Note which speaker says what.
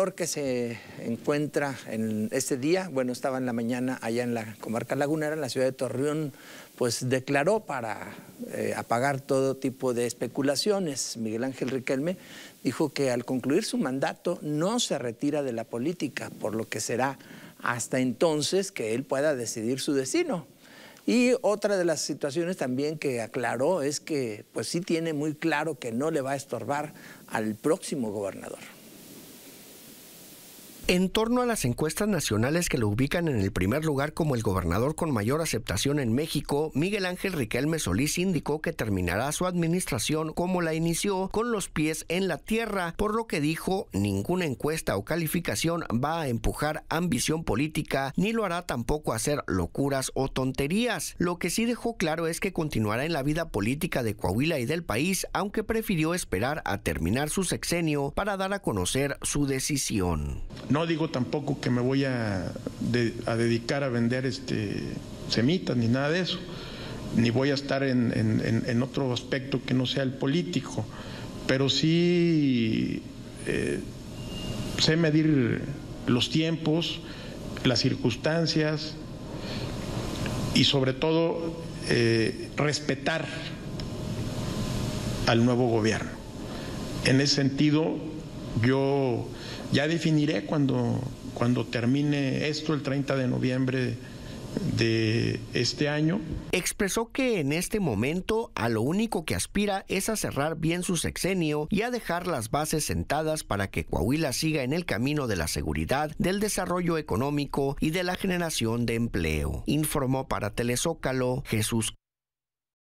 Speaker 1: que se encuentra en este día, bueno, estaba en la mañana allá en la comarca lagunera, en la ciudad de Torreón, pues declaró para eh, apagar todo tipo de especulaciones. Miguel Ángel Riquelme dijo que al concluir su mandato no se retira de la política, por lo que será hasta entonces que él pueda decidir su destino. Y otra de las situaciones también que aclaró es que pues sí tiene muy claro que no le va a estorbar al próximo gobernador.
Speaker 2: En torno a las encuestas nacionales que lo ubican en el primer lugar como el gobernador con mayor aceptación en México, Miguel Ángel Riquelme Solís indicó que terminará su administración como la inició, con los pies en la tierra, por lo que dijo ninguna encuesta o calificación va a empujar ambición política, ni lo hará tampoco hacer locuras o tonterías. Lo que sí dejó claro es que continuará en la vida política de Coahuila y del país, aunque prefirió esperar a terminar su sexenio para dar a conocer su decisión.
Speaker 3: Digo tampoco que me voy a, dedicar a vender este, semitas ni nada de eso, ni voy a estar en, otro aspecto que no sea el político, pero sí eh, sé medir los tiempos, las circunstancias y sobre todo eh, respetar al nuevo gobierno. En ese sentido, yo ya definiré cuando, cuando termine esto el 30 de noviembre de este año.
Speaker 2: Expresó que en este momento a lo único que aspira es a cerrar bien su sexenio y a dejar las bases sentadas para que Coahuila siga en el camino de la seguridad, del desarrollo económico y de la generación de empleo. Informó para Telezócalo Jesús